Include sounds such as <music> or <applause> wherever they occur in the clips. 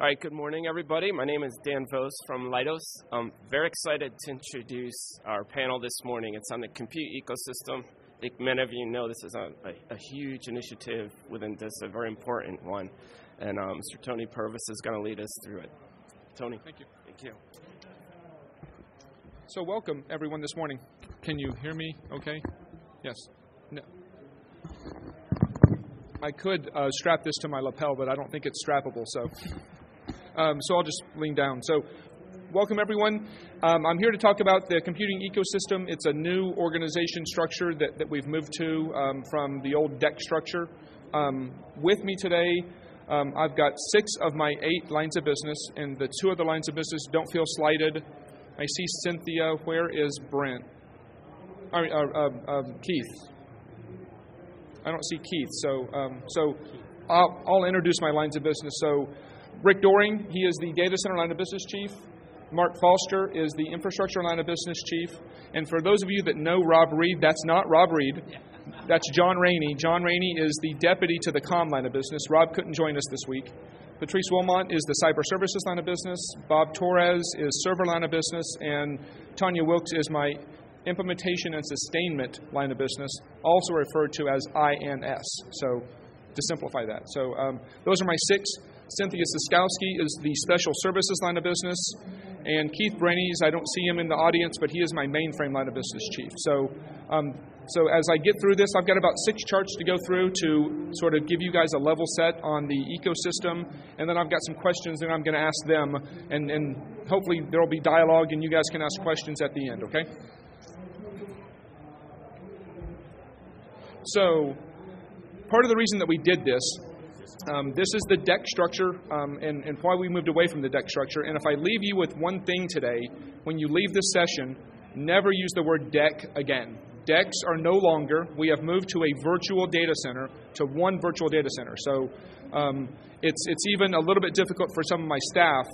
All right, good morning, everybody. My name is Dan Vos from Leidos. I'm very excited to introduce our panel this morning. It's on the compute ecosystem. I think many of you know this is a, a, a huge initiative within this, a very important one. And um, Mr. Tony Purvis is going to lead us through it. Tony. Thank you. Thank you. So, welcome everyone this morning. Can you hear me okay? Yes. No. I could uh, strap this to my lapel, but I don't think it's strappable, so um, so I'll just lean down. So, welcome everyone. Um, I'm here to talk about the computing ecosystem. It's a new organization structure that, that we've moved to um, from the old deck structure. Um, with me today, um, I've got six of my eight lines of business, and the two other lines of business don't feel slighted. I see Cynthia. Where is Brent? Uh, uh, um, Keith. I don't see Keith. So, so I'll, I'll, introduce my lines of business. So, Rick Doering, he is the data center line of business chief. Mark Foster is the infrastructure line of business chief. And for those of you that know Rob Reed, that's not Rob Reed. That's John Rainey. John Rainey is the deputy to the com line of business. Rob couldn't join us this week. Patrice Wilmot is the cyber services line of business. Bob Torres is server line of business. And Tania Wilkes is my implementation and sustainment line of business, also referred to as INS. So to simplify that. So um, those are my six. Cynthia Siskowski is the special services line of business. And Keith Brainies, I don't see him in the audience, but he is my mainframe line of business chief. So, um, so as I get through this, I've got about six charts to go through to sort of give you guys a level set on the ecosystem, and then I've got some questions that I'm going to ask them, and, and hopefully there will be dialogue, and you guys can ask questions at the end. Okay? So, part of the reason that we did this, um, this is the deck structure um, and, and why we moved away from the deck structure. And if I leave you with one thing today, when you leave this session, never use the word deck again. Decks are no longer, we have moved to a virtual data center, to one virtual data center. So um, it's, it's even a little bit difficult for some of my staff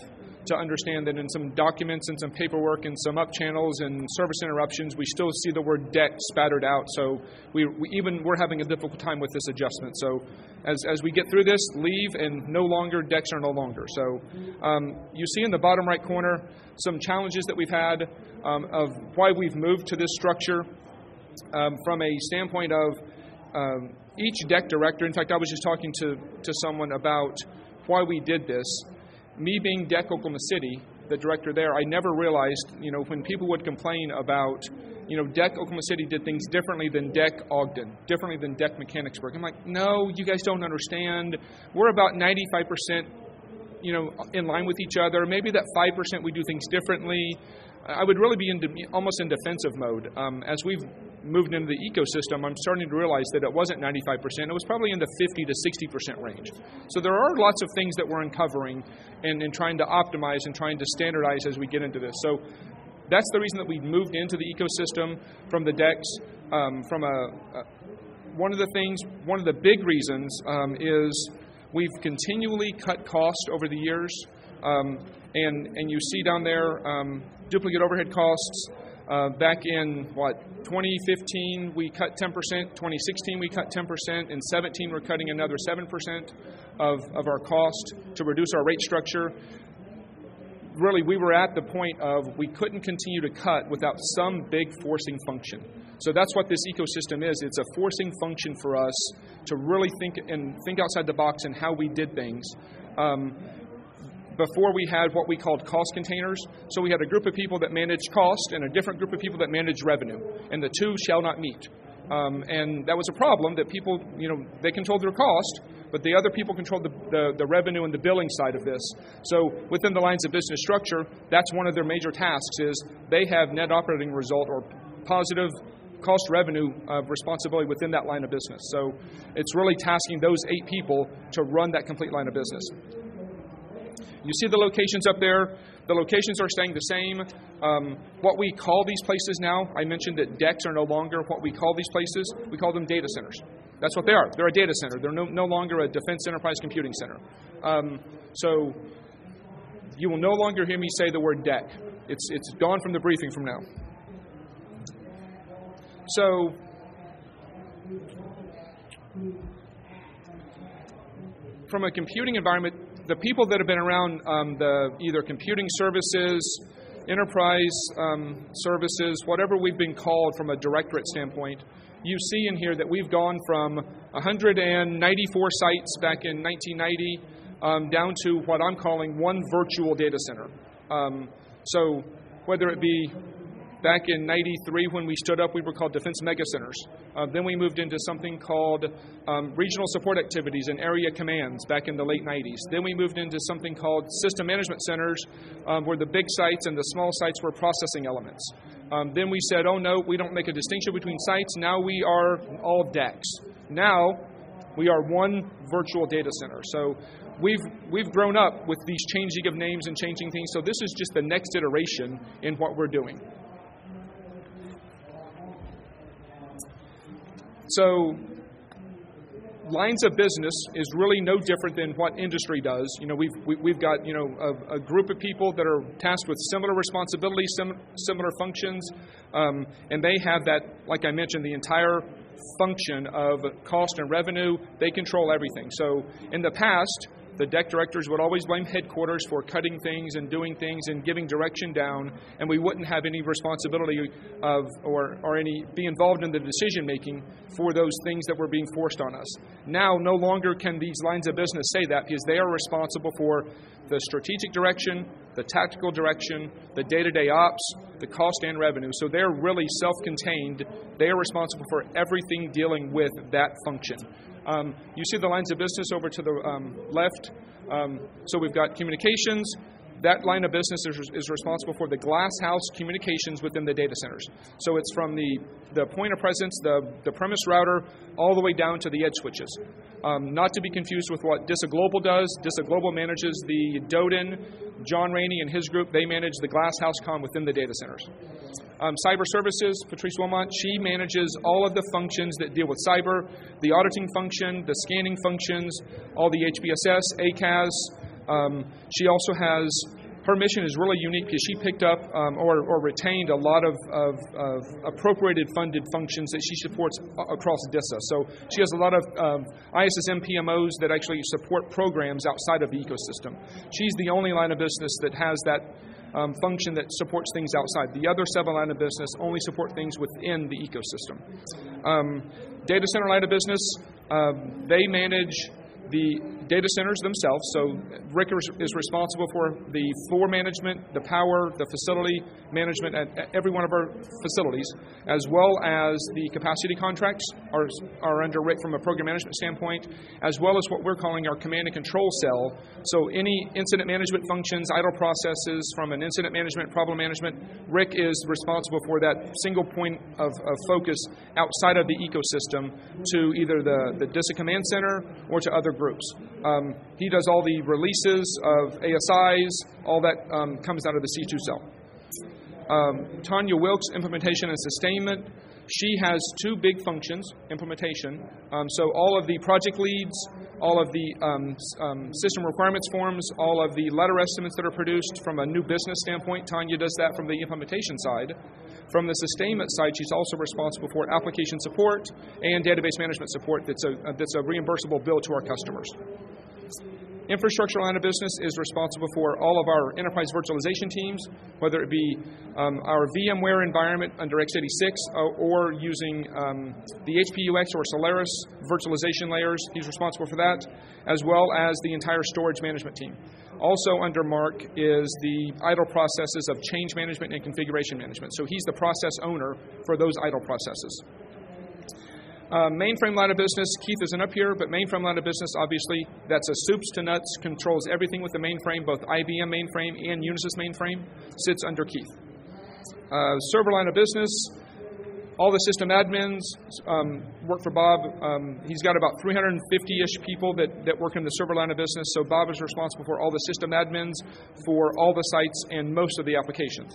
to understand that in some documents and some paperwork and some up channels and service interruptions, we still see the word DEC spattered out. So we, we, even we're having a difficult time with this adjustment. So as, as we get through this, leave and no longer decks are no longer. So um, you see in the bottom right corner some challenges that we've had um, of why we've moved to this structure um, from a standpoint of um, each deck director. In fact, I was just talking to, to someone about why we did this me being DEC Oklahoma City, the director there, I never realized, you know, when people would complain about, you know, DEC Oklahoma City did things differently than DEC Ogden, differently than DEC Mechanicsburg. I'm like, no, you guys don't understand. We're about 95%, you know, in line with each other. Maybe that 5% we do things differently. I would really be in de- almost in defensive mode. Um, as we've moved into the ecosystem, I'm starting to realize that it wasn't 95%. It was probably in the 50 to 60% range. So there are lots of things that we're uncovering and, and trying to optimize and trying to standardize as we get into this. So that's the reason that we've moved into the ecosystem from the DECs. Um, from a, a, one of the things, one of the big reasons um, is we've continually cut cost over the years. Um, and, and you see down there um, duplicate overhead costs. Uh, back in what 2015 we cut 10%, 2016 we cut 10%, in 17 we're cutting another 7% of, of our cost to reduce our rate structure. Really, we were at the point of we couldn't continue to cut without some big forcing function. So that's what this ecosystem is. It's a forcing function for us to really think and think outside the box and how we did things. Um, before we had what we called cost containers. So we had a group of people that managed cost and a different group of people that managed revenue, and the two shall not meet. Um, and that was a problem that people, you know, they controlled their cost, but the other people controlled the, the, the, revenue and the billing side of this. So within the lines of business structure, that's one of their major tasks is they have net operating result or positive cost revenue uh, responsibility within that line of business. So it's really tasking those eight people to run that complete line of business. You see the locations up there. The locations are staying the same. Um, what we call these places now, I mentioned that decks are no longer what we call these places. We call them data centers. That's what they are. They're a data center. They're no, no longer a defense enterprise computing center. Um, so you will no longer hear me say the word deck. It's, it's gone from the briefing from now. So from a computing environment, the people that have been around um, the either computing services, enterprise um, services, whatever we've been called from a directorate standpoint, you see in here that we've gone from 194 sites back in 1990 um, down to what I'm calling one virtual data center. Um, so whether it be back in 93 when we stood up, we were called Defense Mega Centers. Uh, then we moved into something called um, Regional Support Activities and Area Commands back in the late 90s. Then we moved into something called System Management Centers, um, where the big sites and the small sites were processing elements. Um, then we said, oh no, we don't make a distinction between sites. Now we are all decks. Now we are one virtual data center. So we've we've grown up with these changing of names and changing things. So this is just the next iteration in what we're doing. So lines of business is really no different than what industry does. You know, we've we, have we have got you know a, a, group of people that are tasked with similar responsibilities, sim, similar functions, um, and they have that, like I mentioned, the entire function of cost and revenue. They control everything. So in the past, the deck directors would always blame headquarters for cutting things and doing things and giving direction down, and we wouldn't have any responsibility of or, or any be involved in the decision making for those things that were being forced on us. Now, no longer can these lines of business say that because they are responsible for the strategic direction, the tactical direction, the day to day ops, the cost and revenue. So they're really self contained. They are responsible for everything dealing with that function. Um, you see the lines of business over to the um, left. Um, so we've got communications. That line of business is, is responsible for the glass house communications within the data centers. So it's from the, the point of presence, the, the premise router, all the way down to the edge switches. Um, not to be confused with what DISA Global does. DISA Global manages the DODIN. John Rainey and his group, they manage the glass house com within the data centers. Um, cyber services, Patrice Wilmot, she manages all of the functions that deal with cyber, the auditing function, the scanning functions, all the HBSS, ACAS. Um, she also has her mission is really unique because she picked up um, or, or, retained a lot of, of, of, appropriated funded functions that she supports across DISA. So she has a lot of um, ISSM PMOs that actually support programs outside of the ecosystem. She's the only line of business that has that um, function that supports things outside. The other seven line of business only support things within the ecosystem. Um, data center line of business, uh, they manage the data centers themselves. So Rick is responsible for the floor management, the power, the facility management at every one of our facilities, as well as the capacity contracts are, are under Rick from a program management standpoint, as well as what we're calling our command and control cell. So any incident management functions, ITIL processes from an incident management, problem management, Rick is responsible for that single point of, of focus outside of the ecosystem to either the, the DISA Command Center or to other groups. Um, he does all the releases of ASIs, all that um, comes out of the C2 cell. Um, Tania Wilkes, implementation and sustainment. She has two big functions implementation. Um, so, all of the project leads, all of the um, um, system requirements forms, all of the letter estimates that are produced from a new business standpoint, Tania does that from the implementation side. From the sustainment side, she's also responsible for application support and database management support that's a, that's a reimbursable bill to our customers. Infrastructure line of business is responsible for all of our enterprise virtualization teams, whether it be um, our VMware environment under x86 uh, or using um, the HPUX or Solaris virtualization layers. He's responsible for that, as well as the entire storage management team. Also under Mark is the ITIL processes of change management and configuration management. So he's the process owner for those ITIL processes. Uh, mainframe line of business, Keith isn't up here, but mainframe line of business, obviously, that's a soups to nuts, controls everything with the mainframe, both IBM mainframe and Unisys mainframe, sits under Keith. Uh, server line of business, all the system admins um, work for Bob. Um, he's got about 350-ish people that, that work in the server line of business, so Bob is responsible for all the system admins for all the sites and most of the applications.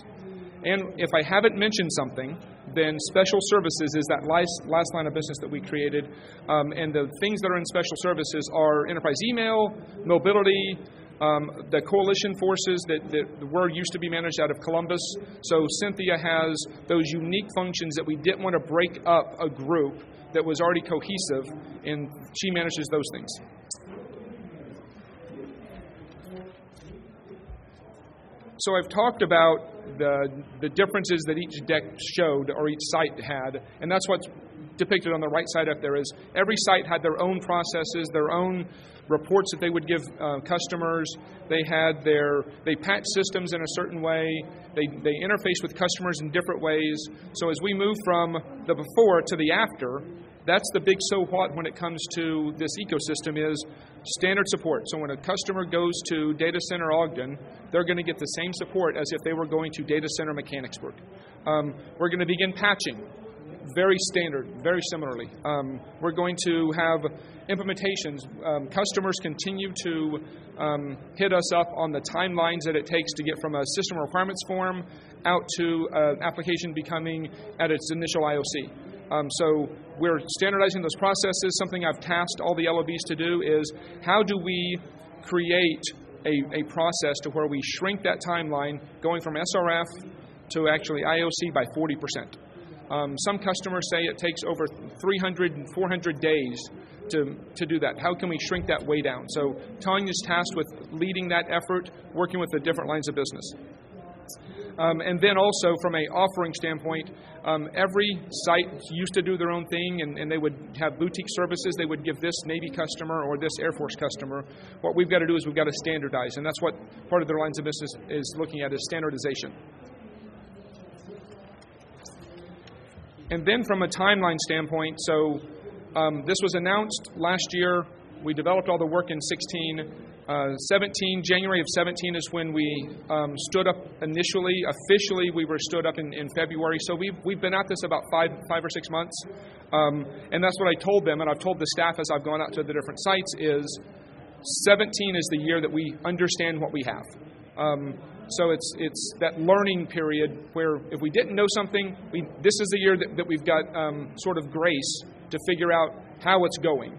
And if I haven't mentioned something, then special services is that last, last line of business that we created. Um, and the things that are in special services are enterprise email, mobility, um, the coalition forces that, that were used to be managed out of Columbus. So Cynthia has those unique functions that we didn't want to break up a group that was already cohesive, and she manages those things. So I've talked about the the differences that each deck showed or each site had, and that's what's depicted on the right side up there. Is every site had their own processes, their own reports that they would give uh, customers. They had their they patch systems in a certain way. They they interface with customers in different ways. So as we move from the before to the after, that's the big so what when it comes to this ecosystem is standard support. So when a customer goes to Data Center Ogden, they're going to get the same support as if they were going to Data Center Mechanicsburg. Um, we're going to begin patching very standard, very similarly. Um, we're going to have implementations. Um, customers continue to um, hit us up on the timelines that it takes to get from a system requirements form out to an application becoming at its initial IOC. Um, so we're standardizing those processes. Something I've tasked all the LOBs to do is how do we create a, a process to where we shrink that timeline going from SRF to actually IOC by 40%. Um, some customers say it takes over 300 and 400 days to, to do that. How can we shrink that way down? So Tania's tasked with leading that effort, working with the different lines of business. Um, and then also from a offering standpoint, um, every site used to do their own thing, and, and, they would have boutique services. They would give this Navy customer or this Air Force customer. What we've got to do is we've got to standardize, and that's what part of their lines of business is looking at is standardization. And then from a timeline standpoint, so um, this was announced last year. We developed all the work in 16. Uh, 17, January of 17 is when we um, stood up initially. Officially, we were stood up in, in February. So we've, we've been at this about five, five or six months. Um, and that's what I told them, and I've told the staff as I've gone out to the different sites, is 17 is the year that we understand what we have. Um, so it's, it's that learning period where if we didn't know something, we, this is the year that, that we've got um, sort of grace to figure out how it's going.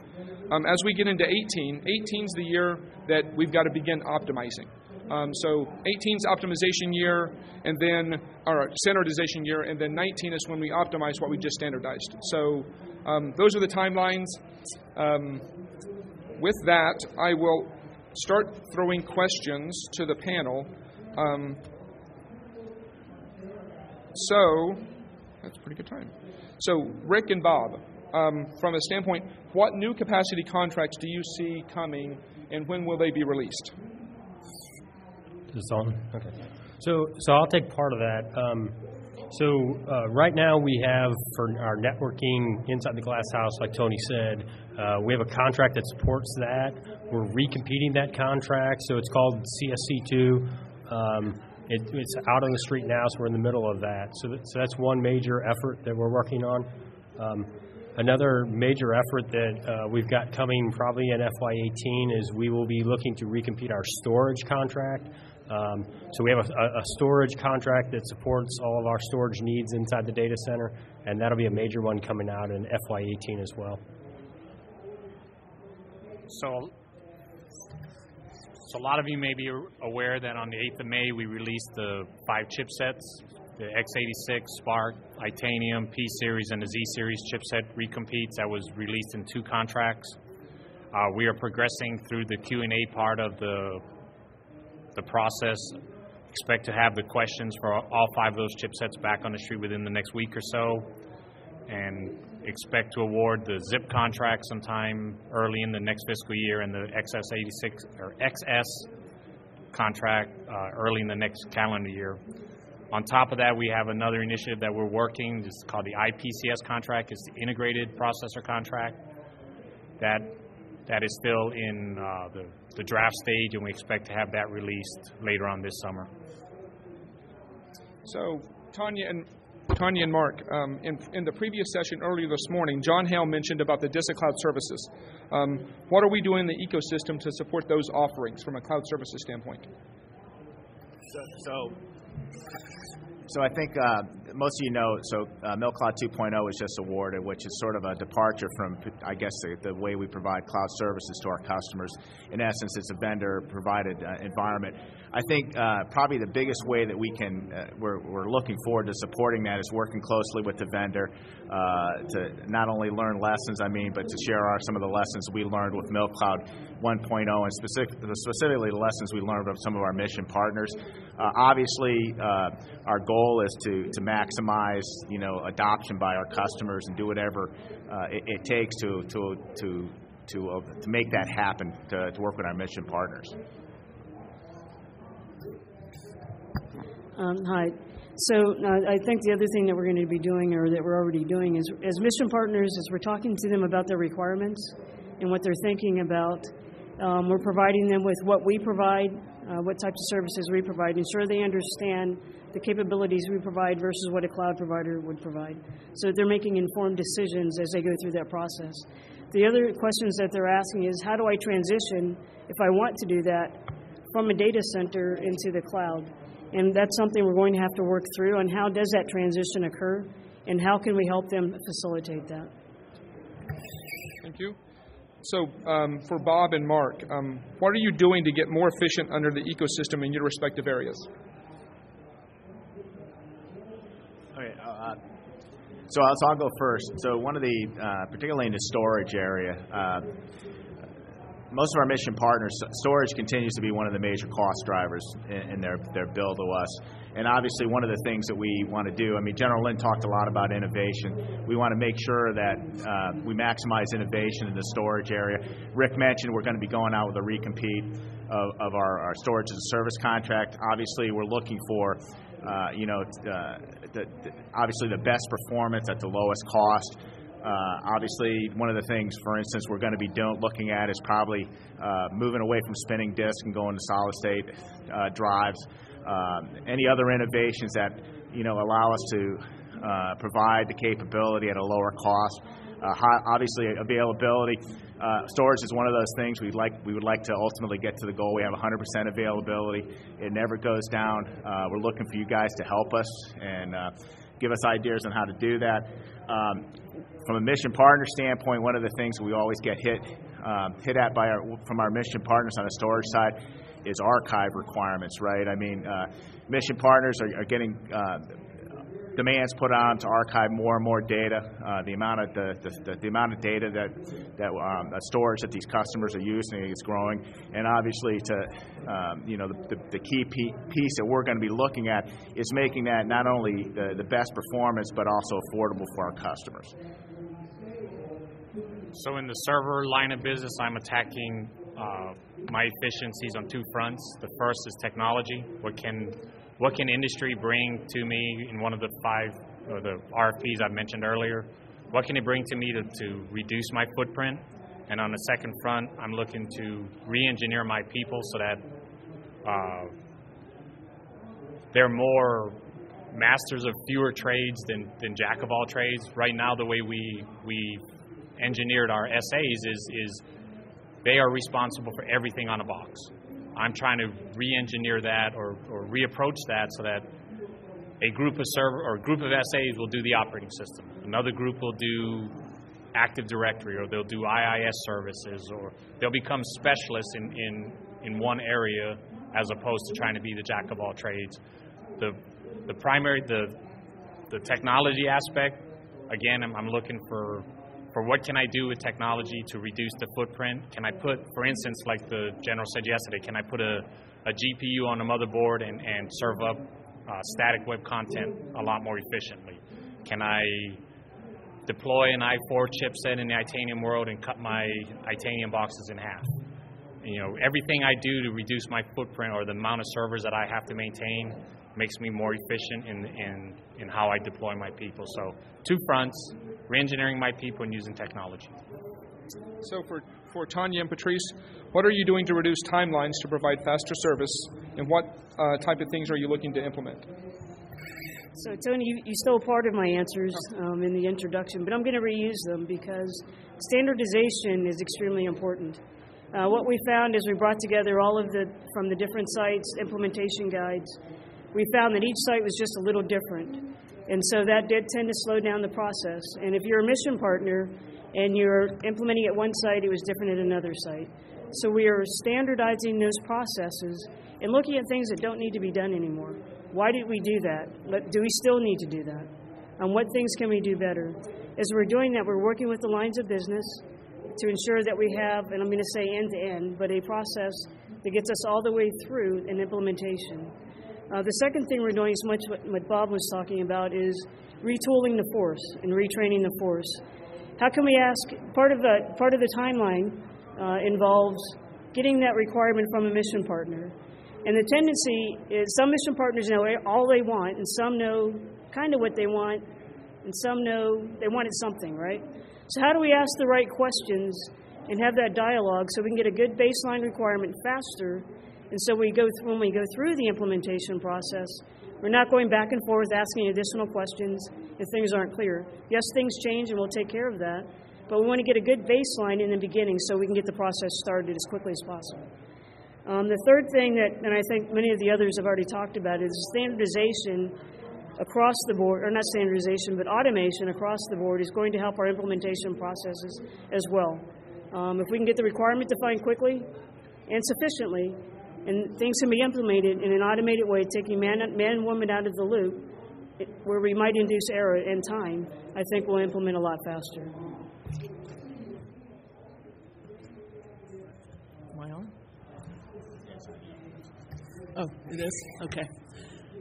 Um, as we get into 18, 18 is the year that we've got to begin optimizing. Um, so 18 is optimization year, and then our standardization year, and then 19 is when we optimize what we just standardized. So um, those are the timelines. Um, with that, I will start throwing questions to the panel. Um, so that's a pretty good time. So Rick and Bob, um, from a standpoint, what new capacity contracts do you see coming, and when will they be released? Is on? Okay. So, so I'll take part of that. Um, so uh, right now we have for our networking inside the glass house, like Tony said, uh, we have a contract that supports that. We're recompeting that contract, so it's called CSC2. Um, it, it's out on the street now, so we're in the middle of that. So, so that's one major effort that we're working on. Um, Another major effort that uh, we've got coming probably in FY18 is we will be looking to recompete our storage contract. Um, so we have a, a, storage contract that supports all of our storage needs inside the data center, and that'll be a major one coming out in FY18 as well. So, so a lot of you may be aware that on the 8th of May we released the five chipsets the x86, SPARC, Itanium, P Series, and the Z Series chipset recompetes that was released in two contracts. Uh, we are progressing through the Q&A part of the the process. Expect to have the questions for all five of those chipsets back on the street within the next week or so, and expect to award the ZIP contract sometime early in the next fiscal year, and the XS86 or XS contract uh, early in the next calendar year. On top of that, we have another initiative that we're working. It's called the IPCS contract. It's the integrated processor contract. That that is still in uh, the, the draft stage, and we expect to have that released later on this summer. So, Tania and Tania and Mark, um, in, in the previous session earlier this morning, John Hale mentioned about the DISA Cloud services. Um, what are we doing in the ecosystem to support those offerings from a cloud services standpoint? So, so so I think uh, most of you know, so uh, MilCloud 2.0 was just awarded, which is sort of a departure from, I guess, the, the way we provide cloud services to our customers. In essence, it's a vendor-provided uh, environment. I think uh, probably the biggest way that we can, uh, we're, we're looking forward to supporting that is working closely with the vendor uh, to not only learn lessons, I mean, but to share our, some of the lessons we learned with MilCloud 1.0 and specific, specifically the lessons we learned from some of our mission partners. Uh, obviously, uh, our goal is to, to maximize you know adoption by our customers and do whatever uh, it, it, takes to to to to, to make that happen to, to work with our mission partners. Um, hi. So uh, I think the other thing that we're going to be doing, or that we're already doing, is as mission partners, is we're talking to them about their requirements and what they're thinking about. Um, we're providing them with what we provide, uh, what types of services we provide, and ensure they understand the capabilities we provide versus what a cloud provider would provide, so they're making informed decisions as they go through that process. The other questions that they're asking is, how do I transition if I want to do that from a data center into the cloud? And that's something we're going to have to work through. And how does that transition occur? And how can we help them facilitate that? Thank you. So, um, for Bob and Mark, um, what are you doing to get more efficient under the ecosystem in your respective areas? Okay, uh, so, I'll, so I'll go first. So, one of the, uh, particularly in the storage area, uh, most of our mission partners, storage continues to be one of the major cost drivers in, in their, their bill to us. And obviously, one of the things that we want to do, I mean, General Lynn talked a lot about innovation. We want to make sure that uh, we maximize innovation in the storage area. Rick mentioned we're going to be going out with a recompete of, of our, our storage as a service contract. Obviously, we're looking for uh, you know, uh, the, the, obviously the best performance at the lowest cost. Uh, obviously, one of the things, for instance, we're going to be looking at is probably uh, moving away from spinning disk and going to solid state uh, drives. Um, any other innovations that you know allow us to uh, provide the capability at a lower cost. Uh, obviously, availability. Uh, storage is one of those things we'd like. We would like to ultimately get to the goal. We have 100% availability. It never goes down. we're looking for you guys to help us and give us ideas on how to do that. Um, from a mission partner standpoint, one of the things we always get hit um, hit at by our, from our mission partners on the storage side is archive requirements, right? I mean, uh, mission partners are, are getting uh, demands put on to archive more and more data. Uh, the amount of the, the, the, amount of data that that um, storage that these customers are using is growing, and obviously to um, you know the, the, the key piece that we're going to be looking at is making that not only the, the best performance but also affordable for our customers. So in the server line of business, I'm attacking uh, my efficiencies on two fronts. The first is technology. What can what can industry bring to me in one of the five or the RFPs I mentioned earlier? What can it bring to me to, to reduce my footprint? And on the second front, I'm looking to re-engineer my people so that uh, they're more masters of fewer trades than, than jack of all trades. Right now, the way we we engineered our SAs is is they are responsible for everything on a box. I'm trying to re-engineer that or, or reapproach that so that a group of server or a group of SAs will do the operating system. Another group will do Active Directory or they'll do IIS services or they'll become specialists in, in, in one area as opposed to trying to be the jack of all trades. The, the primary, the, the technology aspect, again, I'm, I'm looking for for what can I do with technology to reduce the footprint? Can I put, for instance, like the general said yesterday, can I put a, a GPU on a motherboard and, and serve up uh, static web content a lot more efficiently? Can I deploy an i4 chipset in the Itanium world and cut my Itanium boxes in half? You know, everything I do to reduce my footprint or the amount of servers that I have to maintain makes me more efficient in, in, in how I deploy my people. So, two fronts reengineering my people and using technology. So, for, for Tania and Patrice, what are you doing to reduce timelines to provide faster service, and what uh, type of things are you looking to implement? So, Tony, you, you stole part of my answers um, in the introduction, but I'm going to reuse them because standardization is extremely important. Uh, what we found is we brought together all of the from the different sites implementation guides we found that each site was just a little different. And so that did tend to slow down the process. And if you're a mission partner and you're implementing at one site, it was different at another site. So we are standardizing those processes and looking at things that don't need to be done anymore. Why did we do that? But do we still need to do that? And what things can we do better? As we're doing that, we're working with the lines of business. to ensure that we have, and I'm going to say end to end, but a process that gets us all the way through an implementation. Uh, the second thing we're doing is much what, what Bob was talking about is retooling the force and retraining the force. How can we ask? Part of the part of the timeline uh, involves getting that requirement from a mission partner, and the tendency is some mission partners know all they want, and some know kind of what they want, and some know they wanted something, right? So, how do we ask the right questions and have that dialogue so we can get a good baseline requirement faster? And so, we go through, when we go through the implementation process, we're not going back and forth asking additional questions if things aren't clear. Yes, things change, and we'll take care of that. But we want to get a good baseline in the beginning so we can get the process started as quickly as possible. Um, the third thing that, and I think many of the others have already talked about, is standardization across the board, or not standardization, but automation across the board is going to help our implementation processes as well. Um, if we can get the requirement defined quickly and sufficiently, and things can be implemented in an automated way, taking man, man and woman out of the loop, where we might induce error and time, I think we'll implement a lot faster. Am? Oh, it is? Okay.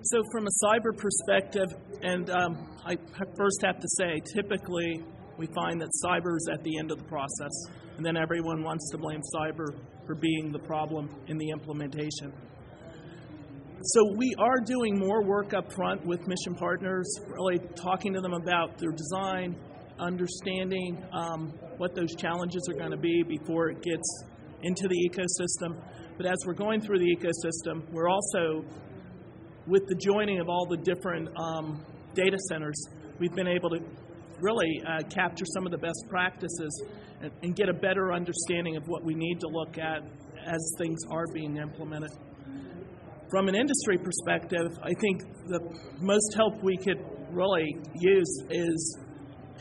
So, from a cyber perspective, and um, I first have to say, typically we find that cyber is at the end of the process, and then everyone wants to blame cyber for being the problem in the implementation. So, we are doing more work up front with mission partners, really talking to them about their design, understanding um, what those challenges are going to be before it gets into the ecosystem. But as we're going through the ecosystem, we're also with the joining of all the different um, data centers, we've been able to really uh, capture some of the best practices and, and, get a better understanding of what we need to look at as things are being implemented. From an industry perspective, I think the most help we could really use is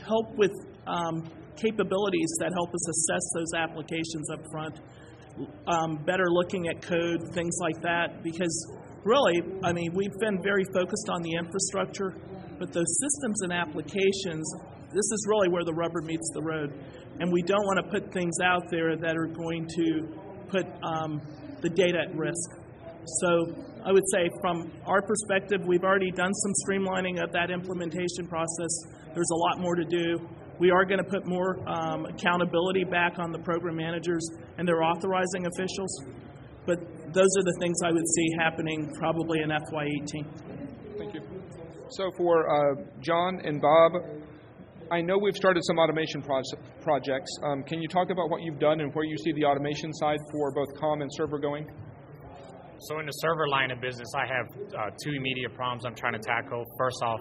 help with um, capabilities that help us assess those applications up front, um, better looking at code, things like that, because really, I mean, we've been very focused on the infrastructure, but those systems and applications, this is really where the rubber meets the road. And we don't want to put things out there that are going to put um, the data at risk. So I would say, from our perspective, we've already done some streamlining of that implementation process. There's a lot more to do. We are going to put more um, accountability back on the program managers and their authorizing officials. But those are the things I would see happening probably in FY18. Thank you. So for uh, John and Bob, I know we've started some automation projects. Um, can you talk about what you've done and where you see the automation side for both COM and server going? So in the server line of business, I have uh, two immediate problems I'm trying to tackle. First off,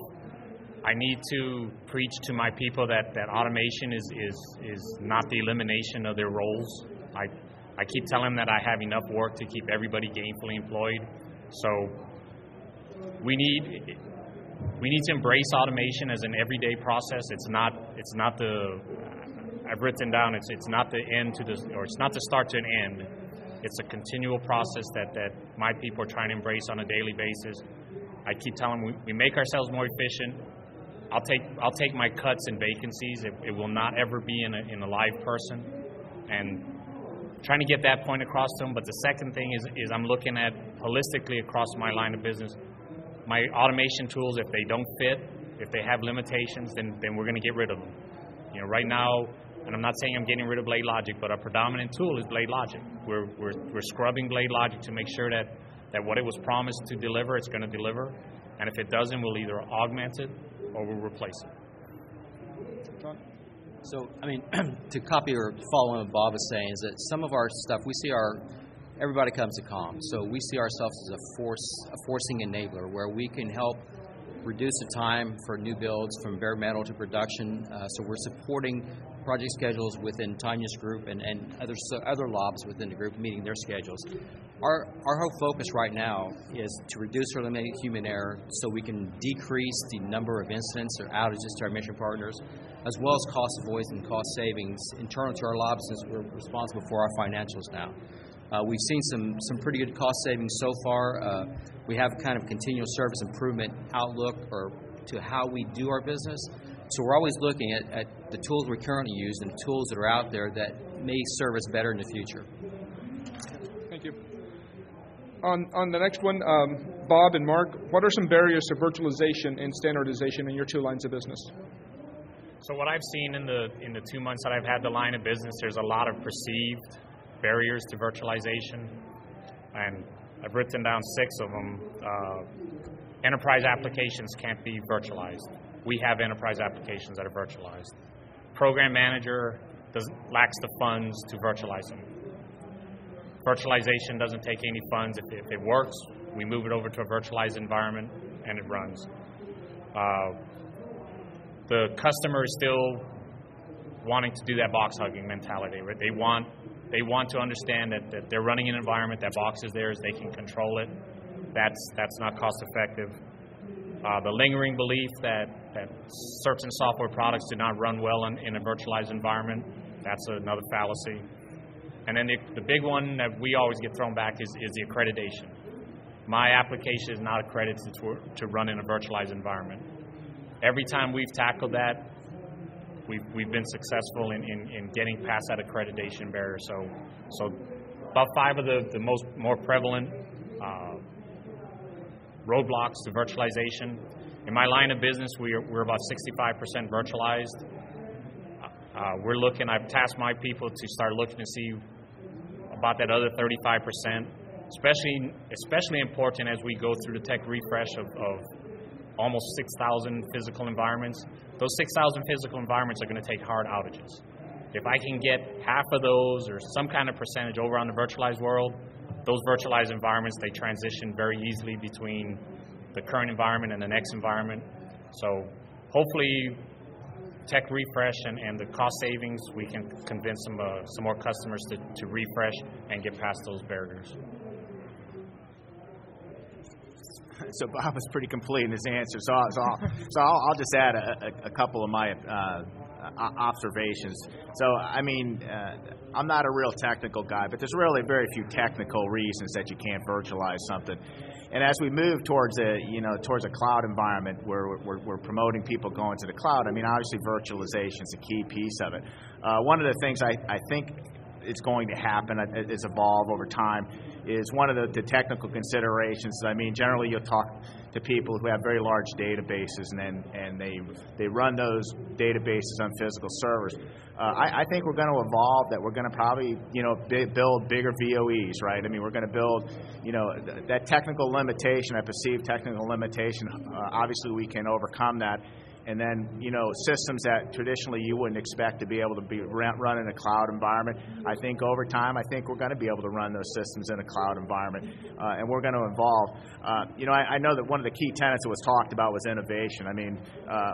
I need to preach to my people that, that automation is, is, is not the elimination of their roles. I, I keep telling them that I have enough work to keep everybody gainfully employed. So we need we need to embrace automation as an everyday process. It's not it's not the I've written down it's it's not the end to the or it's not the start to an end. It's a continual process that, that my people are trying to embrace on a daily basis. I keep telling them we, we make ourselves more efficient. I'll take I'll take my cuts and vacancies. It, it will not ever be in a, in a live person, and trying to get that point across to them. But the second thing is, is I'm looking at holistically across my line of business. My automation tools, if they don't fit, if they have limitations, then, then we're going to get rid of them. You know, right now, and I'm not saying I'm getting rid of BladeLogic, but our predominant tool is BladeLogic. We're, we're, we're scrubbing BladeLogic to make sure that, that what it was promised to deliver, it's going to deliver. And if it doesn't, we'll either augment it or we'll replace it. So, I mean, <clears throat> to copy or follow what Bob is saying, is that some of our stuff, we see our, everybody comes to COM. So we see ourselves as a force, a forcing enabler where we can help reduce the time for new builds from bare metal to production. Uh, so we're supporting project schedules within Tania's group and, and other, so other lobs within the group meeting their schedules. Our, our whole focus right now is to reduce or eliminate human error so we can decrease the number of incidents or outages to our mission partners as well as cost avoidance and cost savings internal to our lobs since we're responsible for our financials now. Uh, we've seen some, some pretty good cost savings so far. Uh, we have kind of continual service improvement outlook or to how we do our business. So we're always looking at, at the tools we currently use and tools that are out there that may serve us better in the future. Thank you. On, on the next one, um, Bob and Mark, what are some barriers to virtualization and standardization in your two lines of business? So what I've seen in the in the two months that I've had the line of business, there's a lot of perceived barriers to virtualization, and I've written down six of them. Uh, enterprise applications can't be virtualized. We have enterprise applications that are virtualized. Program manager does, lacks the funds to virtualize them. Virtualization doesn't take any funds. If, if it works, we move it over to a virtualized environment and it runs. Uh, the customer is still wanting to do that box hugging mentality. Right? They want they want to understand that, that they're running an environment that box is theirs, they can control it. That's that's not cost effective. Uh, the lingering belief that, that certain software products do not run well in, in a virtualized environment, that's another fallacy. And then the, the big one that we always get thrown back is, is the accreditation. My application is not accredited to, to run in a virtualized environment. Every time we've tackled that, we've, we've been successful in, in, in getting past that accreditation barrier. So, so about five of the, the most more prevalent uh, roadblocks to virtualization. In my line of business, we're, we're about 65% virtualized. Uh, we're looking, I've tasked my people to start looking to see about that other 35%, especially, especially important as we go through the tech refresh of, of almost 6,000 physical environments. Those 6,000 physical environments are going to take hard outages. If I can get half of those or some kind of percentage over on the virtualized world, those virtualized environments, they transition very easily between the current environment and the next environment. So hopefully tech refresh and, and the cost savings, we can convince some, uh, some more customers to, to refresh and get past those barriers. So Bob was pretty complete in his answer. So, so, I'll, <laughs> so I'll, I'll just add a, a, couple of my uh, observations. So, I mean, uh, I'm not a real technical guy, but there's really very few technical reasons that you can't virtualize something. And as we move towards a you know towards a cloud environment where we're, we're promoting people going to the cloud, I mean obviously virtualization is a key piece of it. Uh, one of the things I, I think is going to happen, it's evolve over time, is one of the, the technical considerations. I mean, generally you'll talk to people who have very large databases and then, and they they run those databases on physical servers. Uh, I, I, think we're going to evolve that we're going to probably you know build bigger VOEs, right? I mean, we're going to build you know th- that technical limitation, that perceived technical limitation. Uh, obviously, we can overcome that and then you know systems that traditionally you wouldn't expect to be able to be run in a cloud environment. I think over time, I think we're going to be able to run those systems in a cloud environment, uh, and we're going to evolve. Uh, you know, I, I, know that one of the key tenets that was talked about was innovation. I mean. Uh,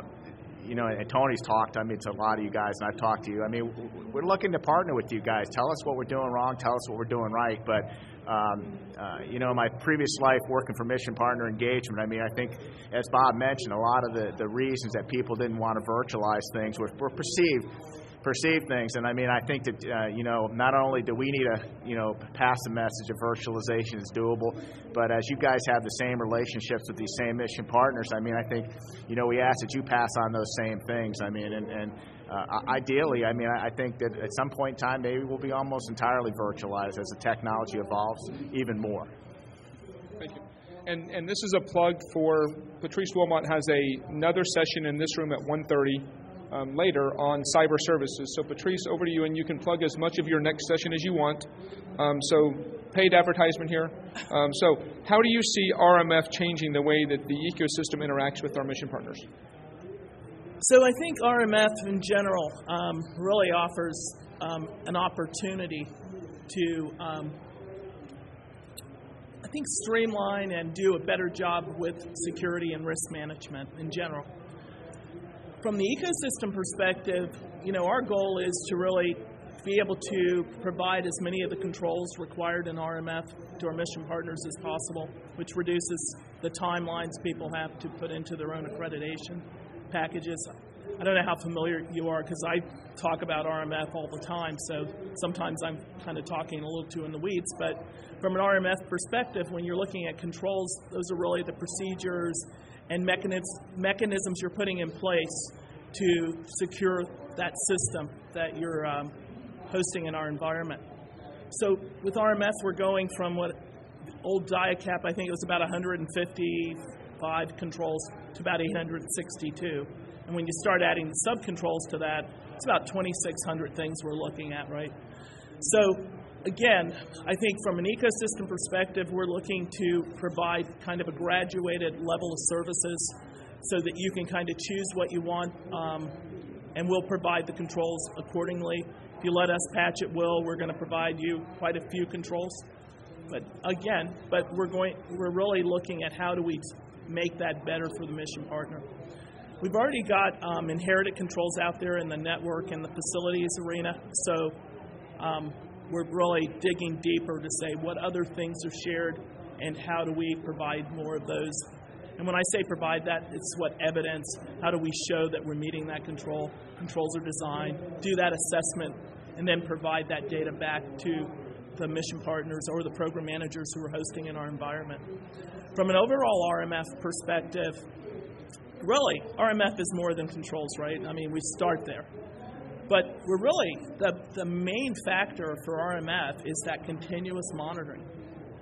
you know, and Tony's talked. I mean, to a lot of you guys, and I've talked to you. I mean, we're looking to partner with you guys. Tell us what we're doing wrong. Tell us what we're doing right. But um, uh, you know, my previous life working for mission partner engagement, I mean, I think, as Bob mentioned, a lot of the, the reasons that people didn't want to virtualize things were, were perceived perceive things. And I mean, I think that uh, you know, not only do we need to you know pass the message of virtualization is doable, but as you guys have the same relationships with these same mission partners, I mean, I think you know we ask that you pass on those same things. I mean, and, and uh, ideally, I mean, I think that at some point in time, maybe we'll be almost entirely virtualized as the technology evolves even more. Thank you. And, and this is a plug for Patrice Wilmot has a, another session in this room at 1.30 um, later on cyber services. So Patrice, over to you, and you can plug as much of your next session as you want. Um, so paid advertisement here. Um, so how do you see RMF changing the way that the ecosystem interacts with our mission partners? So I think RMF in general um, really offers um, an opportunity to, um, I think, streamline and do a better job with security and risk management in general. From the ecosystem perspective, you know, our goal is to really be able to provide as many of the controls required in RMF to our mission partners as possible, which reduces the timelines people have to put into their own accreditation packages. I don't know how familiar you are because I talk about RMF all the time, so sometimes I'm kind of talking a little too in the weeds. But from an RMF perspective, when you're looking at controls, those are really the procedures and mechanisms, mechanisms you're putting in place to secure that system that you're um, hosting in our environment. So with RMF, we're going from what old DIACAP, I think it was about 155 controls to about 862. And when you start adding the subcontrols to that, it's about 2,600 things we're looking at, right? So again, I think from an ecosystem perspective, we're looking to provide kind of a graduated level of services so that you can kind of choose what you want, um, and we'll provide the controls accordingly. If you let us patch at will, we're going to provide you quite a few controls. But again, but we're going, we're really looking at how do we make that better for the mission partner. We've already got um, inherited controls out there in the network and the facilities arena, so um, we're really digging deeper to say what other things are shared and how do we provide more of those. And when I say provide that, it's what evidence, how do we show that we're meeting that control, controls are designed, do that assessment, and then provide that data back to the mission partners or the program managers who are hosting in our environment. From an overall RMF perspective, really, RMF is more than controls, right? I mean, we start there. But we're really, the, the main factor for RMF is that continuous monitoring.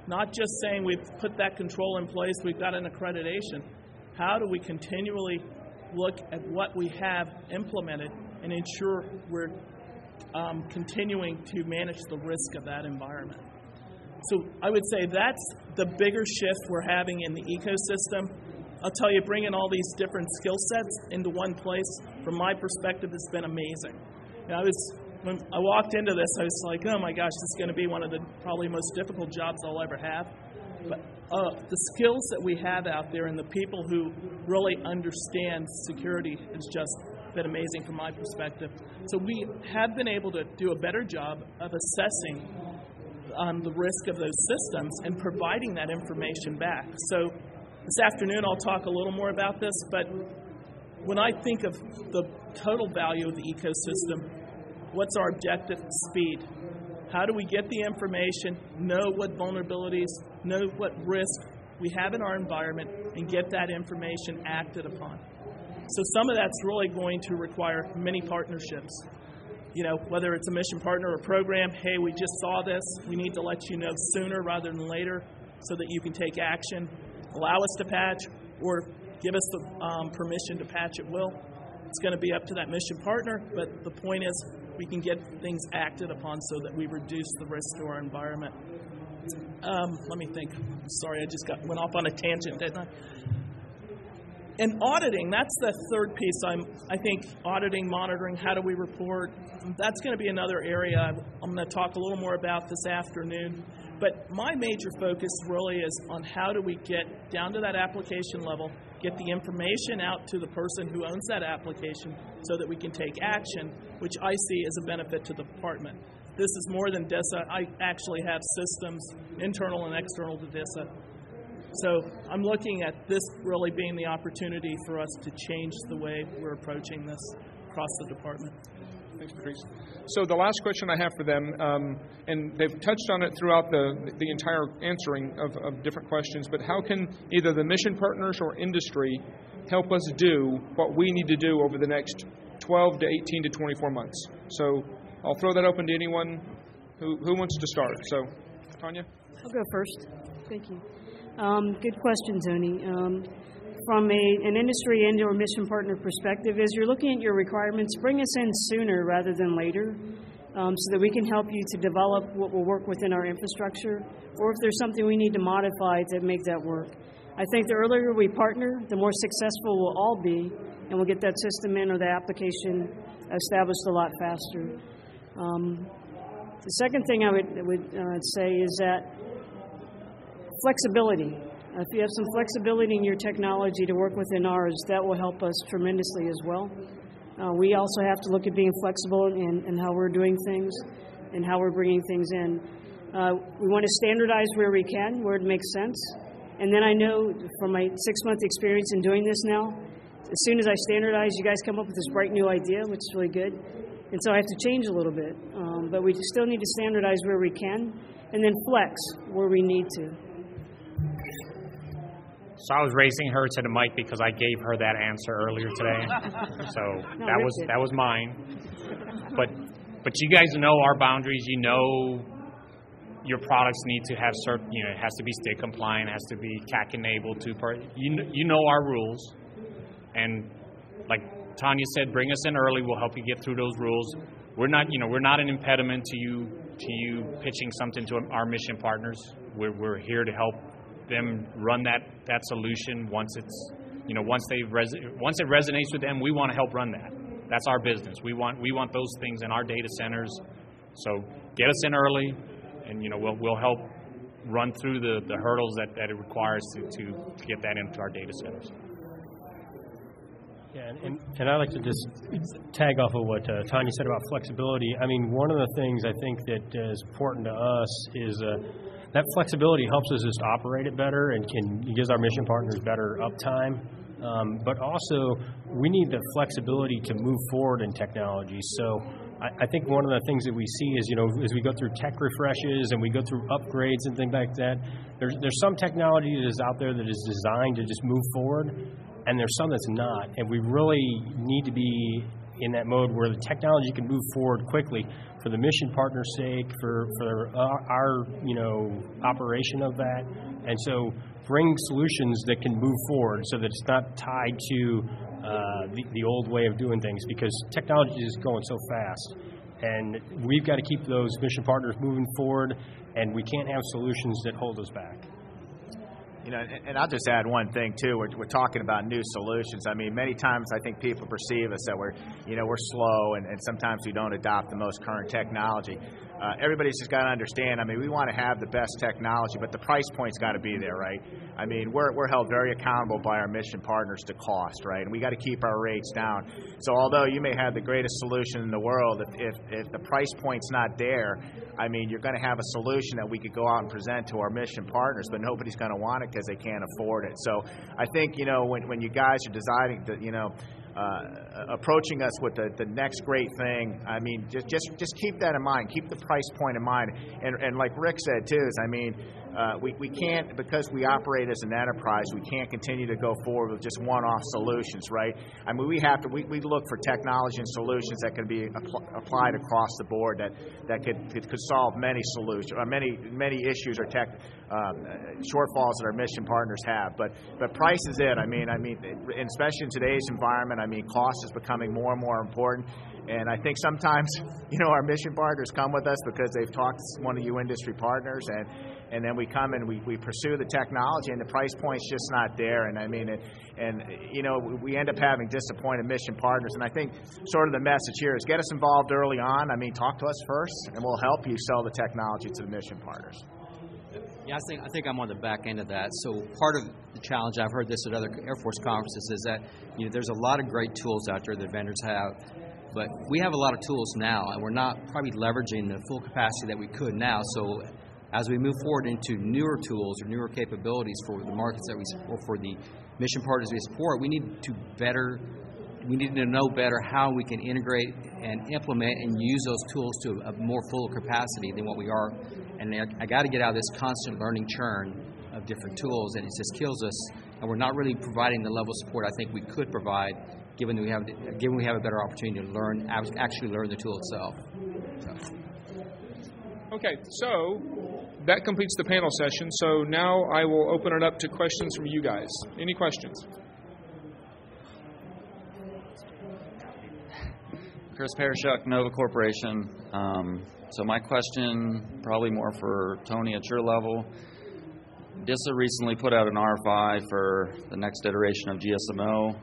Not just saying we've put that control in place, we've got an accreditation. How do we continually look at what we have implemented and ensure we're um, continuing to manage the risk of that environment? So I would say that's the bigger shift we're having in the ecosystem. I'll tell you, bringing all these different skill sets into one place, from my perspective, has been amazing. And I was when I walked into this, I was like, oh my gosh, this is going to be one of the probably most difficult jobs I'll ever have. But uh, the skills that we have out there and the people who really understand security is just been amazing from my perspective. So we have been able to do a better job of assessing um, the risk of those systems and providing that information back. So this afternoon I'll talk a little more about this, but when I think of the total value of the ecosystem, what's our objective? Speed. How do we get the information, know what vulnerabilities, know what risk we have in our environment, and get that information acted upon? So some of that's really going to require many partnerships. You know, whether it's a mission partner or program, hey, we just saw this, we need to let you know sooner rather than later so that you can take action, allow us to patch, or give us the um, permission to patch at will. It's going to be up to that mission partner, but the point is we can get things acted upon so that we reduce the risk to our environment. Um, let me think. Sorry, I just got went off on a tangent, didn't I? And auditing, that's the third piece. I'm, I think auditing, monitoring, how do we report? That's going to be another area I'm going to talk a little more about this afternoon. But my major focus really is on how do we get down to that application level, get the information out to the person who owns that application so that we can take action, which I see as a benefit to the department. This is more than DISA. I actually have systems, internal and external to DISA. So I'm looking at this really being the opportunity for us to change the way we're approaching this across the department. Thanks, Patrice. So the last question I have for them, um, and they've touched on it throughout the the entire answering of, of different questions, but how can either the mission partners or industry help us do what we need to do over the next 12 to 18 to 24 months? So I'll throw that open to anyone who, who wants to start. So, Tania? I'll go first. Thank you. Um, good question, Tony. Um, from a, an industry and or mission partner perspective, as you're looking at your requirements, bring us in sooner rather than later um, so that we can help you to develop what will work within our infrastructure, or if there's something we need to modify to make that work. I think the earlier we partner, the more successful we'll all be, and we'll get that system in or the application established a lot faster. Um, the second thing I would, would uh, say is that flexibility. If you have some flexibility in your technology to work within ours, that will help us tremendously as well. Uh, we also have to look at being flexible in, in, how we're doing things and how we're bringing things in. Uh, we want to standardize where we can, where it makes sense. And then I know from my six month experience in doing this now, as soon as I standardize, you guys come up with this bright new idea, which is really good. And so I have to change a little bit. Um, but we still need to standardize where we can and then flex where we need to. So I was raising her to the mic because I gave her that answer earlier today. <laughs> So No, that was that was mine. But but you guys know our boundaries. You know your products need to have certain. You know, it has to be STIG compliant. It has to be CAC enabled. Two part. You kn- you know our rules, and like Tania said, bring us in early. We'll help you get through those rules. We're not you know we're not an impediment to you to you pitching something to our mission partners. We're we're here to help them run that that solution once it's you know once they res- once it resonates with them we want to help run that. That's our business. We want we want those things in our data centers. So get us in early and you know we'll we'll help run through the, the hurdles that, that it requires to, to, get that into our data centers. Yeah, and, and, and I'd like to just tag off of what uh, Tania said about flexibility. I mean, one of the things I think that is important to us is uh, that flexibility helps us just operate it better and can gives our mission partners better uptime. Um, but also, we need the flexibility to move forward in technology. So, I, I think one of the things that we see is, you know, as we go through tech refreshes and we go through upgrades and things like that, there's there's some technology that is out there that is designed to just move forward, and there's some that's not. And we really need to be in that mode where the technology can move forward quickly for the mission partner's sake, for for our, our you know operation of that, and so bring solutions that can move forward so that it's not tied to uh, the, the old way of doing things because technology is going so fast. And we've got to keep those mission partners moving forward, and we can't have solutions that hold us back. You know, and, and I'll just add one thing too. We're, we're talking about new solutions. I mean, many times I think people perceive us that we're, you know, we're slow, and, and sometimes we don't adopt the most current technology. Uh, everybody's just got to understand. I mean, we want to have the best technology, but the price point's got to be there, right? I mean, we're we're held very accountable by our mission partners to cost, right? And we got to keep our rates down. So although you may have the greatest solution in the world, if if, if the price point's not there, I mean, you're going to have a solution that we could go out and present to our mission partners, but nobody's going to want it because they can't afford it. So I think you know when when you guys are deciding to you know uh, approaching us with the, the next great thing. I mean, just just just keep that in mind. Keep the price point in mind. And and like Rick said too, is I mean, uh, we we can't because we operate as an enterprise. We can't continue to go forward with just one-off solutions, right? I mean, we have to we, we look for technology and solutions that can be apl- applied across the board that that could could, could solve many solutions or many many issues or tech um, shortfalls that our mission partners have. But but price is it. I mean, I mean, especially in today's environment. I mean, cost is becoming more and more important. And I think sometimes, <laughs> you know, our mission partners come with us because they've talked to one of you industry partners, and and then we come and we, we pursue the technology, and the price point's just not there. And I mean, it, and you know, we end up having disappointed mission partners. And I think sort of the message here is get us involved early on. I mean, talk to us first, and we'll help you sell the technology to the mission partners. Yeah, I think I think I'm on the back end of that. So part of the challenge I've heard this at other Air Force conferences is that you know there's a lot of great tools out there that vendors have, but we have a lot of tools now, and we're not probably leveraging the full capacity that we could now. So as we move forward into newer tools or newer capabilities for the markets that we or for the mission partners we support, we need to better we need to know better how we can integrate and implement and use those tools to a more full capacity than what we are. And I, I got to get out of this constant learning churn of different tools, and it just kills us. And we're not really providing the level of support I think we could provide, given that we have given we have a better opportunity to learn actually learn the tool itself. So. Okay, so that completes the panel session. So now I will open it up to questions from you guys. Any questions? Chris Parashuk, Nova Corporation. Um, so my question, probably more for Tony at your level. DISA recently put out an RFI for the next iteration of GSMO.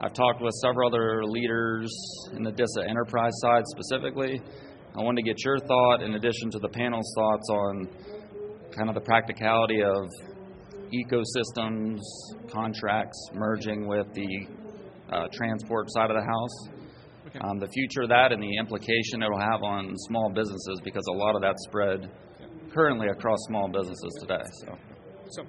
I've talked with several other leaders in the DISA enterprise side specifically. I wanted to get your thought, in addition to the panel's thoughts, on kind of the practicality of ecosystems, contracts merging with the uh, transport side of the house um, the future of that and the implication it will have on small businesses because a lot of that's spread currently across small businesses today. So, so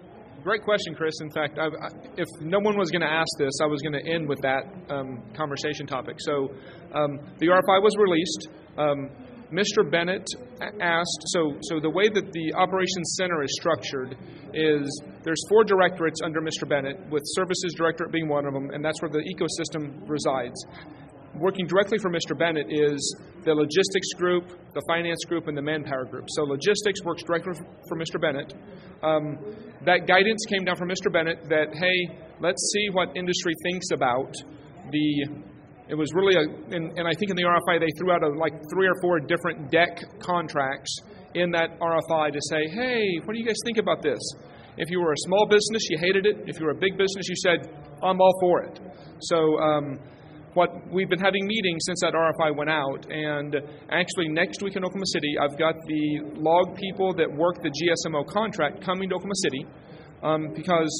great question, Chris. In fact, I, I, if no one was going to ask this, I was going to end with that um, conversation topic. So, um, the RFI was released. Um, Mr. Bennett asked, so, so the way that the operations center is structured is there's four directorates under Mr. Bennett, with services directorate being one of them, and that's where the ecosystem resides. Working directly for Mr. Bennett is the logistics group, the finance group, and the manpower group. So logistics works directly for Mr. Bennett. Um, that guidance came down from Mr. Bennett that, hey, let's see what industry thinks about the it was really a, and, and I think in the RFI they threw out a, like three or four different DECC contracts in that RFI to say, hey, what do you guys think about this? If you were a small business, you hated it. If you were a big business, you said, I'm all for it. So, um, what we've been having meetings since that RFI went out, and actually next week in Oklahoma City, I've got the log people that work the GSMO contract coming to Oklahoma City um, because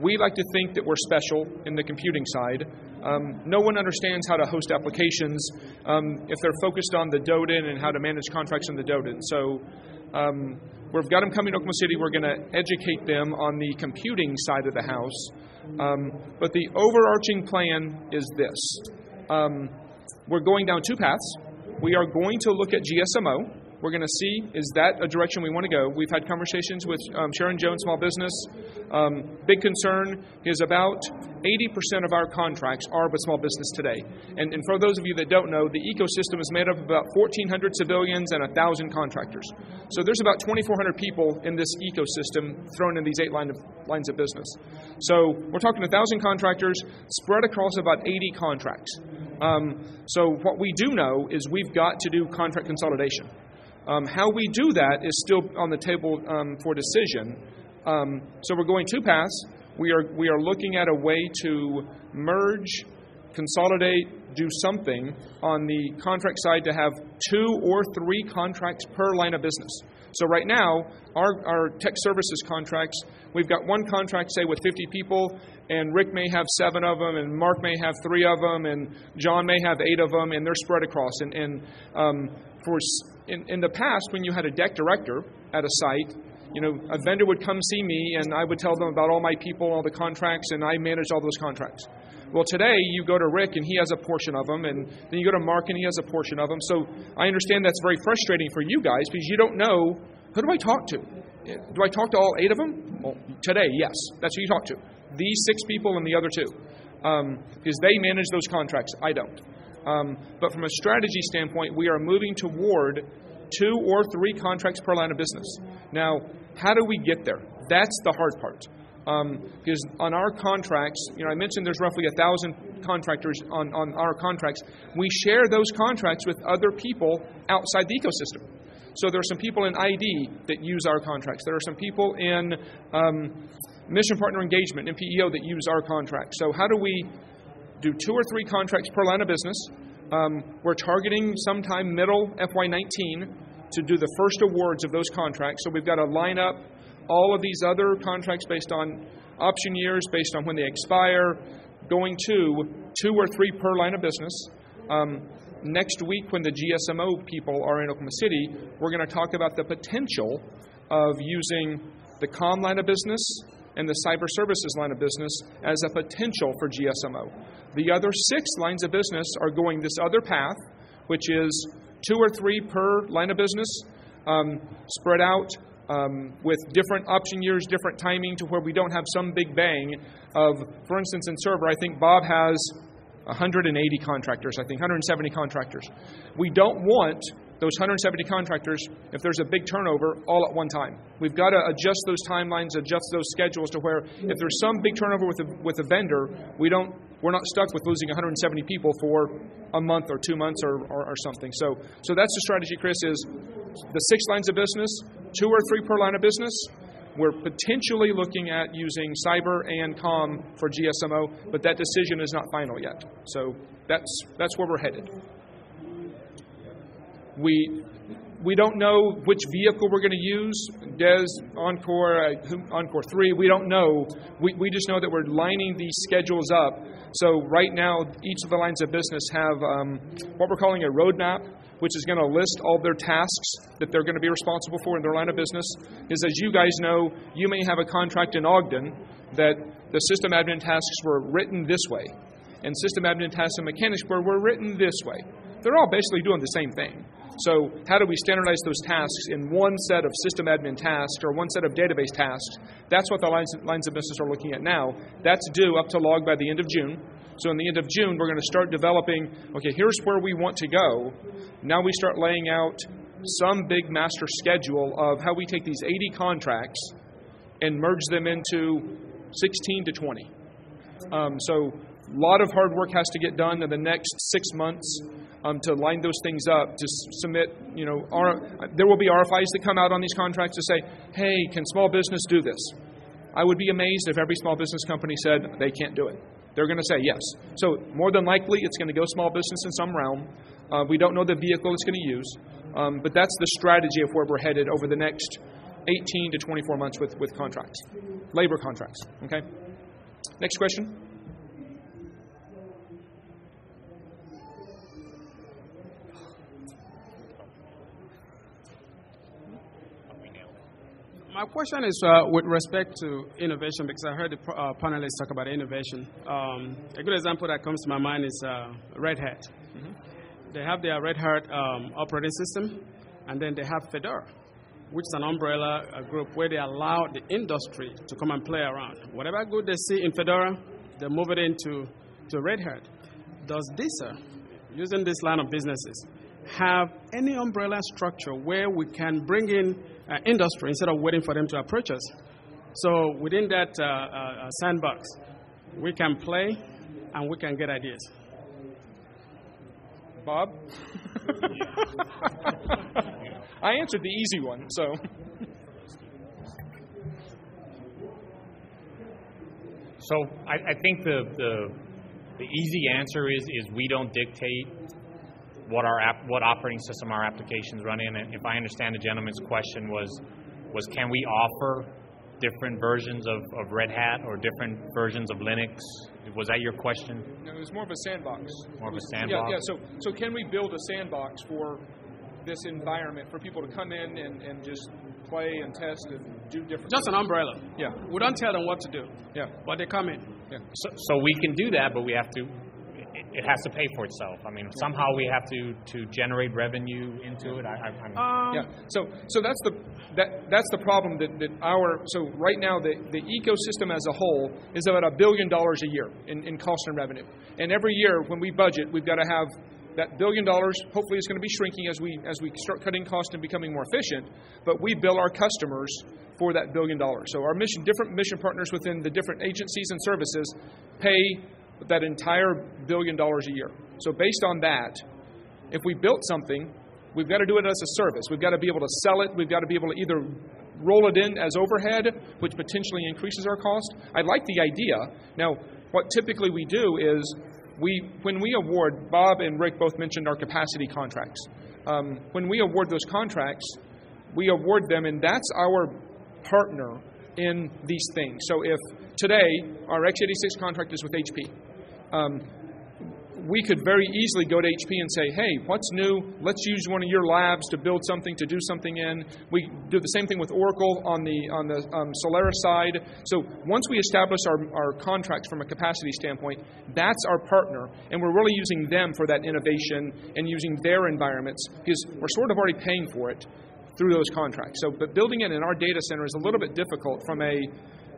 we like to think that we're special in the computing side. Um, no one understands how to host applications um, if they're focused on the DODIN and how to manage contracts in the DODIN. So um, we've got them coming to Oklahoma City. We're going to educate them on the computing side of the house. Um, but the overarching plan is this um, we're going down two paths. We are going to look at GSMO we're going to see is that a direction we want to go. We've had conversations with um, Sharon Jones Small Business. Um, big concern is about 80% of our contracts are with small business today. And, and for those of you that don't know, the ecosystem is made up of about 1,400 civilians and 1,000 contractors. So there's about 2,400 people in this ecosystem thrown in these eight line of, lines of business. So we're talking 1,000 contractors spread across about 80 contracts. Um, so what we do know is we've got to do contract consolidation. Um, how we do that is still on the table um, for decision. Um, so we're going two paths. We are, we are looking at a way to merge, consolidate, do something on the contract side to have two or three contracts per line of business. So right now, our, our tech services contracts, we've got one contract, say, with 50 people, and Rick may have seven of them, and Mark may have three of them, and John may have eight of them, and they're spread across. And, and um, for in, in the past, when you had a DECC director at a site, you know, a vendor would come see me and I would tell them about all my people, all the contracts, and I managed all those contracts. Well, today you go to Rick and he has a portion of them, and then you go to Mark and he has a portion of them. So I understand that's very frustrating for you guys because you don't know who do I talk to? Do I talk to all eight of them? Well, today, yes. That's who you talk to. These six people and the other two. Um, because they manage those contracts. I don't. Um, but from a strategy standpoint, we are moving toward two or three contracts per line of business. Now, how do we get there? That's the hard part. Um, because on our contracts, you know, I mentioned there's roughly a thousand contractors on, on our contracts. We share those contracts with other people outside the ecosystem. So there are some people in ID that use our contracts. There are some people in um, mission partner engagement, in PEO, that use our contracts. So how do we do two or three contracts per line of business. Um, we're targeting sometime middle FY19 to do the first awards of those contracts. So we've got to line up all of these other contracts based on option years, based on when they expire, going to two or three per line of business. Um, next week, when the GSMO people are in Oklahoma City, we're going to talk about the potential of using the com line of business and the cyber services line of business as a potential for GSMO. The other six lines of business are going this other path, which is two or three per line of business, um, spread out um, with different option years, different timing, to where we don't have some big bang of, for instance, in server, I think Bob has 180 contractors, I think 170 contractors. We don't want those 170 contractors if there's a big turnover all at one time. We've got to adjust those timelines, adjust those schedules to where if there's some big turnover with a, with a vendor, we don't we're not stuck with losing 170 people for a month or two months or, or, or something. So so that's the strategy, Chris. Is the six lines of business, two or three per line of business. We're potentially looking at using cyber and com for GSMO, but that decision is not final yet. So that's that's where we're headed. We we don't know which vehicle we're going to use. DES, Encore, uh, Encore 3, we don't know. We, we just know that we're lining these schedules up. So, right now, each of the lines of business have um, what we're calling a roadmap, which is going to list all their tasks that they're going to be responsible for in their line of business. Because, as you guys know, you may have a contract in Ogden that the system admin tasks were written this way, and system admin tasks in Mechanicsburg were written this way they're all basically doing the same thing. So, how do we standardize those tasks in one set of system admin tasks or one set of database tasks? That's what the lines, lines of business are looking at now. That's due up to log by the end of June. So, in the end of June, we're going to start developing okay, here's where we want to go. Now we start laying out some big master schedule of how we take these 80 contracts and merge them into 16 to 20. Um, so, a lot of hard work has to get done in the next six months um, to line those things up, to submit, you know, R- there will be RFIs that come out on these contracts to say, hey, can small business do this? I would be amazed if every small business company said they can't do it. They're going to say yes. So, more than likely, it's going to go small business in some realm. Uh, we don't know the vehicle it's going to use, um, but that's the strategy of where we're headed over the next 18 to 24 months with, with contracts, labor contracts. Okay? Next question. My question is uh, with respect to innovation because I heard the uh, panelists talk about innovation. Um, a good example that comes to my mind is uh, Red Hat. Mm-hmm. They have their Red Hat um, operating system, and then they have Fedora, which is an umbrella group where they allow the industry to come and play around. Whatever good they see in Fedora, they move it into to Red Hat. Does DISA, using this line of businesses, have any umbrella structure where we can bring in uh, industry instead of waiting for them to approach us. So within that uh, uh, sandbox, we can play and we can get ideas. Bob? <laughs> I answered the easy one, so. So I, I think the, the, the easy answer is is we don't dictate what our app, what operating system our applications run in. And if I understand the gentleman's question was was can we offer different versions of, of Red Hat or different versions of Linux? Was that your question? No, it was more of a sandbox. More of a sandbox. Yeah, yeah. So so can we build a sandbox for this environment for people to come in and, and just play and test and do different just things. an umbrella yeah we don't tell them what to do yeah but they come in yeah so, so we can do that but we have to it has to pay for itself. I mean, somehow we have to, to generate revenue into it. I, I, um, yeah. So so that's the that that's the problem that, that our so right now the, the ecosystem as a whole is about a billion dollars a year in, in cost and revenue. And every year when we budget, we've got to have that billion dollars hopefully is going to be shrinking as we as we start cutting costs and becoming more efficient. But we bill our customers for that billion dollars. So our mission, different mission partners within the different agencies and services, pay that entire billion dollars a year. So, based on that, if we built something, we've got to do it as a service. We've got to be able to sell it. We've got to be able to either roll it in as overhead, which potentially increases our cost. I like the idea. Now, what typically we do is we, when we award, Bob and Rick both mentioned our capacity contracts. Um, when we award those contracts, we award them, and that's our partner in these things. So if today our x86 contract is with HP, um, we could very easily go to HP and say, hey, what's new? Let's use one of your labs to build something, to do something in. We do the same thing with Oracle on the, on the um, Solaris side. So once we establish our, our contracts from a capacity standpoint, that's our partner, and we're really using them for that innovation and using their environments because we're sort of already paying for it through those contracts. So, but building it in our data center is a little bit difficult from a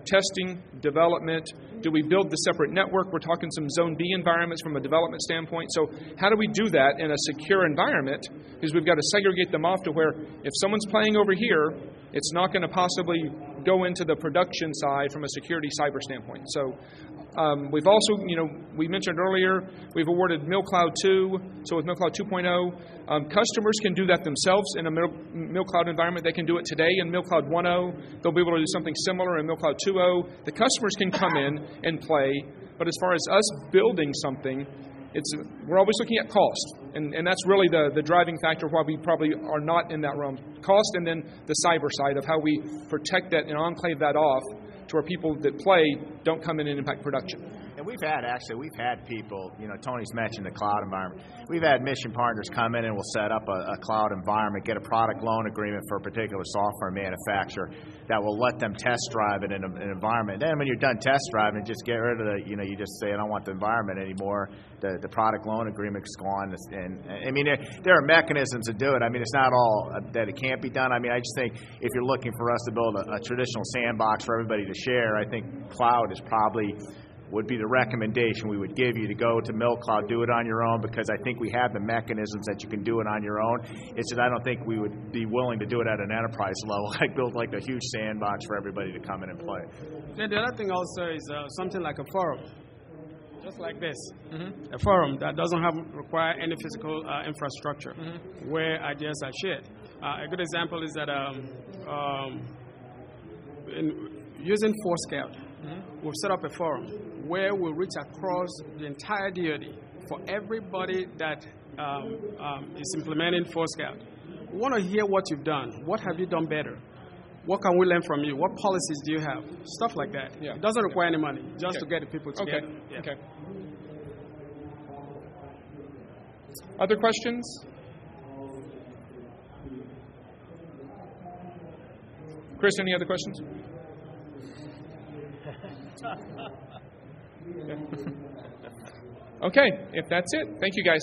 testing, development? Do we build the separate network? We're talking some Zone B environments from a development standpoint. So, how do we do that in a secure environment? Because we've got to segregate them off to where if someone's playing over here, it's not going to possibly go into the production side from a security cyber standpoint. So, um, we've also, you know, we mentioned earlier, we've awarded MilCloud 2. So with MilCloud 2.0, um, customers can do that themselves in a Mil- MilCloud environment. They can do it today in MilCloud 1.0. They'll be able to do something similar in MilCloud 2.0. The customers can come in and play. But as far as us building something, it's we're always looking at cost, and, and that's really the, the driving factor why we probably are not in that realm. Cost, and then the cyber side of how we protect that and enclave that off to where people that play don't come in and impact production. We've had actually we've had people. You know, Tony's mentioned the cloud environment. We've had mission partners come in and we'll set up a, a cloud environment, get a product loan agreement for a particular software manufacturer that will let them test drive it in a, an environment. Then when you're done test driving, just get rid of the. You know, you just say I don't want the environment anymore. The the product loan agreement's gone. And, and I mean, there, there are mechanisms to do it. I mean, it's not all uh, that it can't be done. I mean, I just think if you're looking for us to build a, a traditional sandbox for everybody to share, I think cloud is probably would be the recommendation we would give you to go to MilCloud, do it on your own because I think we have the mechanisms that you can do it on your own. It's that I don't think we would be willing to do it at an enterprise level, <laughs> like build like a huge sandbox for everybody to come in and play. Then the other thing also is uh, something like a forum, just like this, mm-hmm. a forum that doesn't have require any physical uh, infrastructure, mm-hmm. where ideas are shared. Uh, a good example is that um, um, in using Forescout, mm-hmm. we've set up a forum where we reach across the entire DoD for everybody that um, um, is implementing Forescout. We want to hear what you've done. What have you done better? What can we learn from you? What policies do you have? Stuff like that. Yeah. It doesn't require any money, just okay. to get the people together. Okay. Yeah. Okay. Other questions? Chris, any other questions? Okay, if that's it, thank you guys.